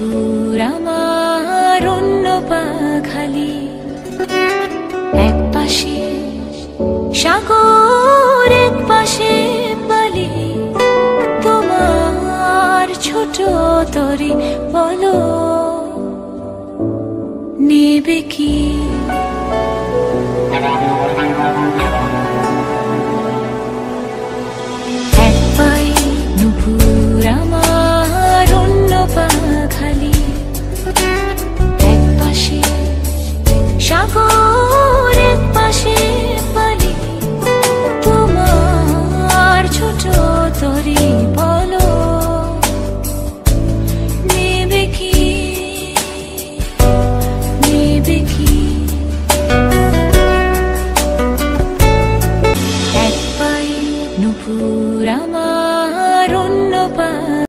দুপুর আমার অন্য পাখালি। এক পাশে সাগর, এক পাশে বালি। তোমার ছোট তরি বলো, নেবে কি পাশে সাগর এক পাশে পালি তোমার ছোট তরি বলো, নেবে কি নেবে কি? এক পাই নুপুর আমার অন্য পাই